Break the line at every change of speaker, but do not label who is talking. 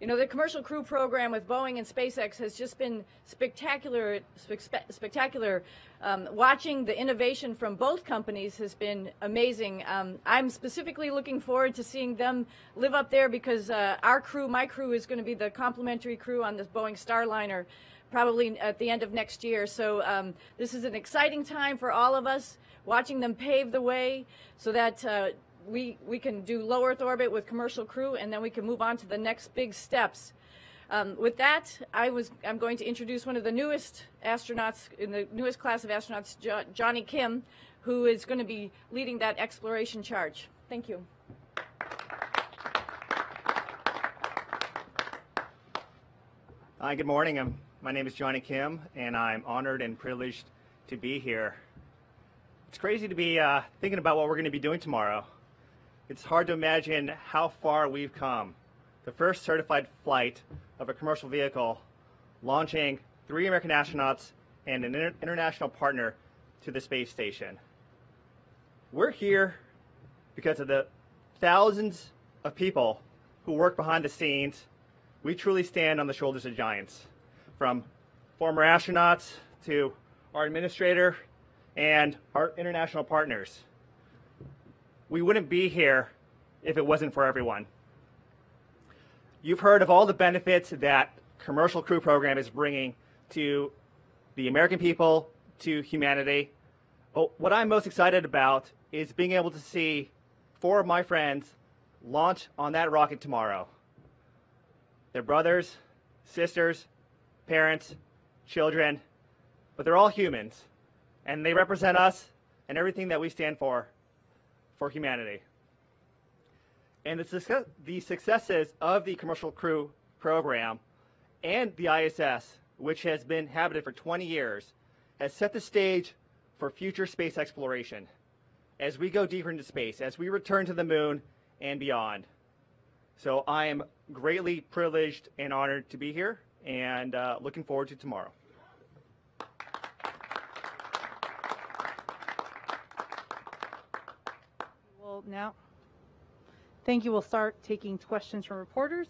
You know, the commercial crew program with Boeing and SpaceX has just been spectacular. Spe- spectacular. Um, watching the innovation from both companies has been amazing. Um, I'm specifically looking forward to seeing them live up there because uh, our crew, my crew, is going to be the complimentary crew on this Boeing Starliner probably at the end of next year. So um, this is an exciting time for all of us, watching them pave the way so that uh, we, we can do low Earth orbit with commercial crew, and then we can move on to the next big steps. Um, with that, I was, I'm going to introduce one of the newest astronauts in the newest class of astronauts, jo- Jonny Kim, who is going to be leading that exploration charge. Thank you.
Hi, good morning. I'm, my name is Jonny Kim, and I'm honored and privileged to be here. It's crazy to be uh, thinking about what we're going to be doing tomorrow. It's hard to imagine how far we've come. The first certified flight of a commercial vehicle launching three American astronauts and an inter- international partner to the space station. We're here because of the thousands of people who work behind the scenes. We truly stand on the shoulders of giants, from former astronauts to our administrator and our international partners. We wouldn't be here if it wasn't for everyone. You've heard of all the benefits that commercial crew program is bringing to the American people, to humanity. But what I'm most excited about is being able to see four of my friends launch on that rocket tomorrow. They're brothers, sisters, parents, children, but they're all humans, and they represent us and everything that we stand for for humanity. And the, success, the successes of the commercial crew program and the ISS, which has been habited for 20 years, has set the stage for future space exploration as we go deeper into space, as we return to the moon and beyond. So I am greatly privileged and honored to be here and uh, looking forward to tomorrow.
Well, now, thank you. We'll start taking questions from reporters.